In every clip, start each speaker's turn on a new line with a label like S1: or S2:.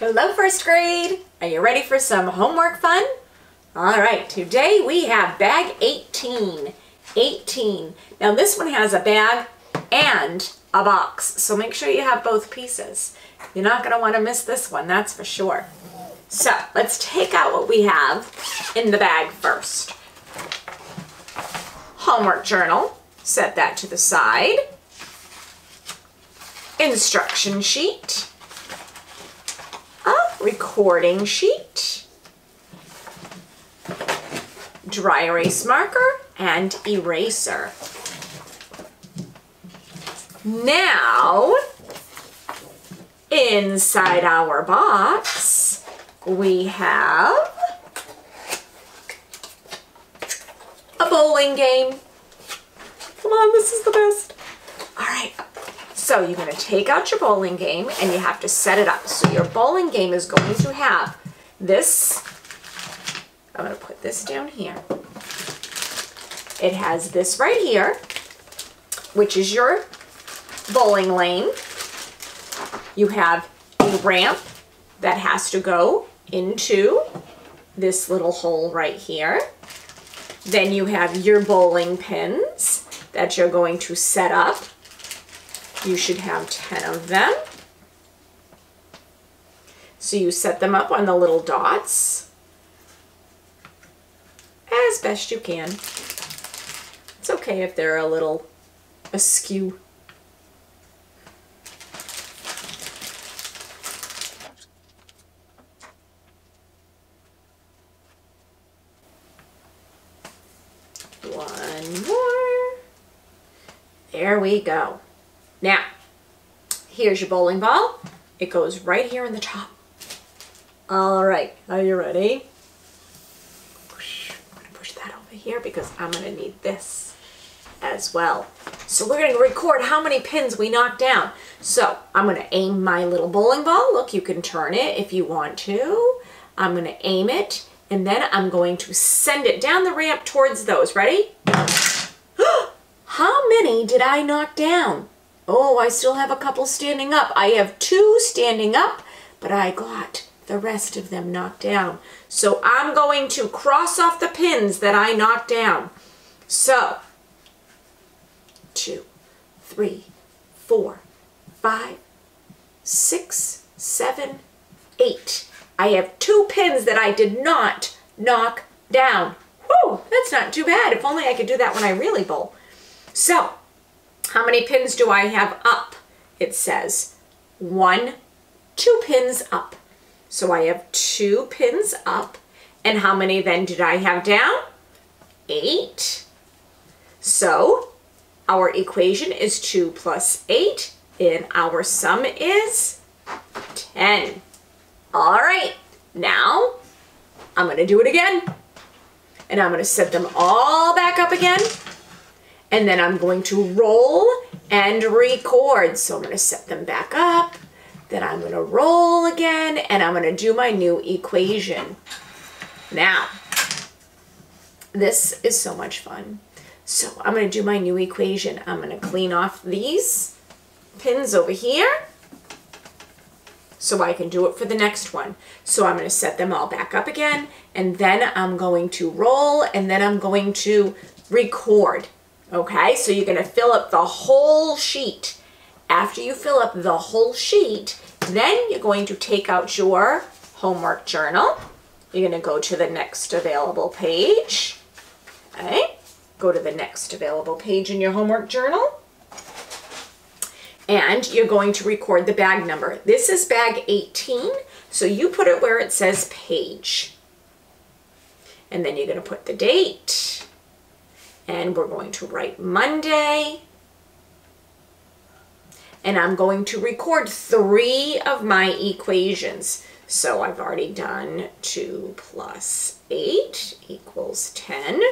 S1: Hello first grade! Are you ready for some homework fun? Alright, today we have bag 18. 18. Now this one has a bag and a box, so make sure you have both pieces. You're not going to want to miss this one, that's for sure. So let's take out what we have in the bag first. Homework journal, set that to the side. Instruction sheet recording sheet, dry erase marker, and eraser. Now, inside our box, we have a bowling game. Come on, this is the best. All right, so you're going to take out your bowling game and you have to set it up. So your bowling game is going to have this, I'm going to put this down here. It has this right here, which is your bowling lane. You have a ramp that has to go into this little hole right here. Then you have your bowling pins that you're going to set up you should have 10 of them. So you set them up on the little dots as best you can. It's okay if they're a little askew. One more. There we go. Now, here's your bowling ball. It goes right here in the top. All right, are you ready? I'm gonna push that over here because I'm gonna need this as well. So we're gonna record how many pins we knock down. So I'm gonna aim my little bowling ball. Look, you can turn it if you want to. I'm gonna aim it and then I'm going to send it down the ramp towards those. Ready? how many did I knock down? Oh, I still have a couple standing up. I have two standing up, but I got the rest of them knocked down. So I'm going to cross off the pins that I knocked down. So, two, three, four, five, six, seven, eight. I have two pins that I did not knock down. Whew, that's not too bad. If only I could do that when I really bowl. So, how many pins do I have up? It says one, two pins up. So I have two pins up. And how many then did I have down? Eight. So our equation is 2 plus 8, and our sum is 10. All right, now I'm going to do it again. And I'm going to set them all back up again and then I'm going to roll and record. So I'm going to set them back up, then I'm going to roll again, and I'm going to do my new equation. Now, this is so much fun. So I'm going to do my new equation. I'm going to clean off these pins over here so I can do it for the next one. So I'm going to set them all back up again, and then I'm going to roll, and then I'm going to record. Okay, so you're gonna fill up the whole sheet. After you fill up the whole sheet, then you're going to take out your homework journal. You're gonna go to the next available page. Okay, go to the next available page in your homework journal. And you're going to record the bag number. This is bag 18, so you put it where it says page. And then you're gonna put the date and we're going to write Monday. And I'm going to record three of my equations. So I've already done 2 plus 8 equals 10.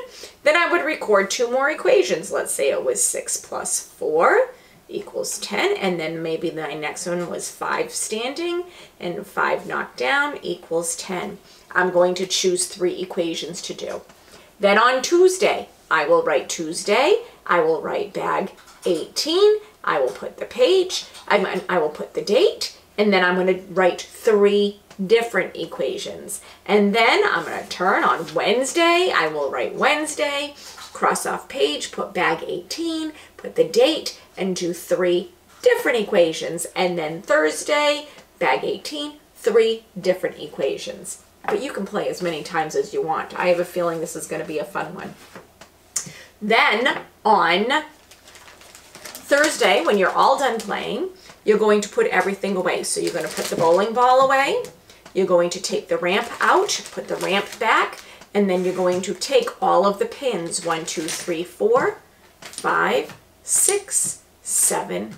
S1: Then I would record two more equations. Let's say it was 6 plus 4 equals 10. And then maybe my next one was 5 standing and 5 knocked down equals 10. I'm going to choose three equations to do. Then on Tuesday, I will write Tuesday. I will write bag 18. I will put the page. I'm, I will put the date. and then I'm going to write three different equations. And then I'm going to turn on Wednesday. I will write Wednesday, cross off page, put bag 18, put the date, and do three different equations. And then Thursday, bag 18, three different equations. But you can play as many times as you want. I have a feeling this is going to be a fun one. Then on Thursday, when you're all done playing, you're going to put everything away. So you're going to put the bowling ball away. You're going to take the ramp out, put the ramp back, and then you're going to take all of the pins. One, two, three, four, five, six, seven,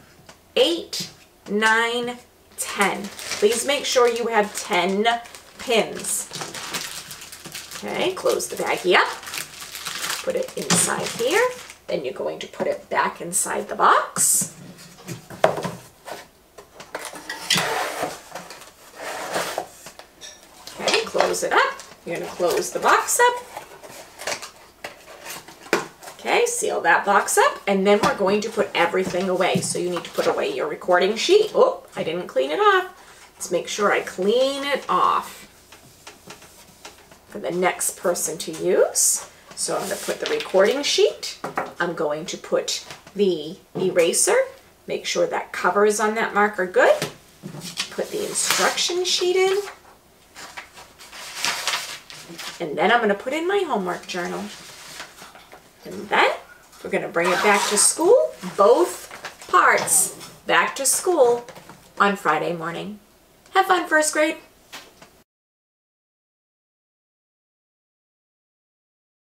S1: eight, nine, ten. Please make sure you have 10 pins. Okay, close the baggie up. Put it inside here. Then you're going to put it back inside the box. Okay, close it up. You're going to close the box up. Okay, seal that box up, and then we're going to put everything away. So you need to put away your recording sheet. Oh, I didn't clean it off. Let's make sure I clean it off for the next person to use. So I'm going to put the recording sheet. I'm going to put the eraser. Make sure that cover is on that marker good. Put the instruction sheet in. And then I'm going to put in my homework journal. And then we're going to bring it back to school, both parts back to school on Friday morning. Have fun, first grade.